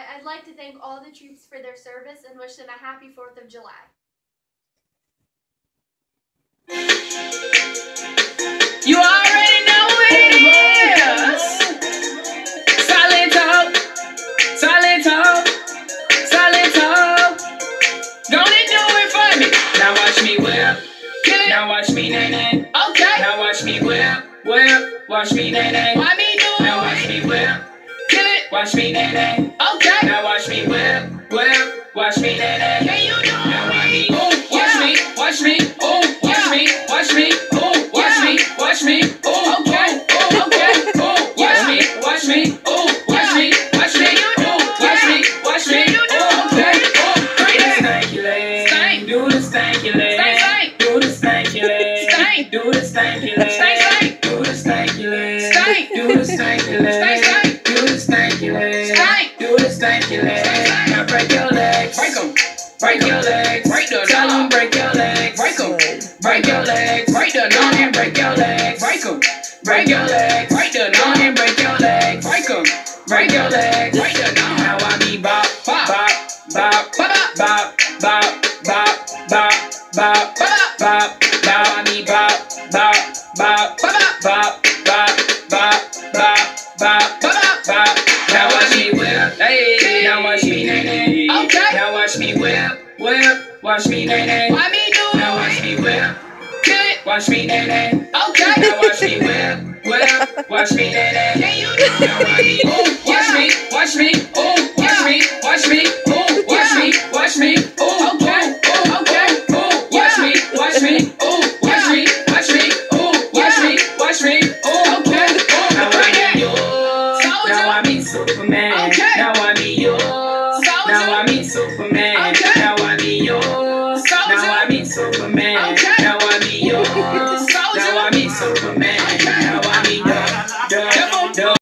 I, I'd like to thank all the troops for their service and wish them a happy 4th of July. You already know what it oh, is. Solid talk, solid talk, solid talk. Gonna do it for me. Now watch me whip. Kill it. Now watch me nay nay. Okay. Now watch me whip, whip. Watch me nay nay. Why me do it? Now watch me whip. Kill it. Watch me nay nay. Now watch me whip, whip. Watch me nay. Can you do it? Now watch me. Ooh, watch me, watch me. Ooh, watch me, watch me. Ooh, watch me, watch me. Ooh, okay, ooh, okay. Ooh, watch me, watch me. Ooh, watch me, watch me. Ooh, watch me, watch me. Ooh, okay. Ooh, do the stanky leg. Stank. Do the stanky leg. Stank, stank. Do the stanky leg. Stank. Do the stanky leg. Stank, stank. Do the stanky leg. Stank. Do the stanky leg. Stank. Break your legs. Break the Tell 'em break your legs. Break 'em. Break your legs. Break the knob and break your legs. Break 'em. Break your legs. Break the knob and break your legs. Break 'em. Break your legs. Break the knob. Now I be bop, bop, bop, bop, bop, bop, bop, bop, bop, bop, bop, bop. I be bop, bop, bop, bop, bop, bop, bop, bop, bop, bop, bop. Now watch me whip, hey. Now watch me Watch me nay nay. Why me do? Now watch me whip. It. Watch me nay nay. Okay. Now watch me whip, whip. Watch me nay nay. Can you do? Now watch me. Ooh, watch me, watch me. Ooh, watch me, watch me. Ooh, watch me, watch me. Superman. Okay.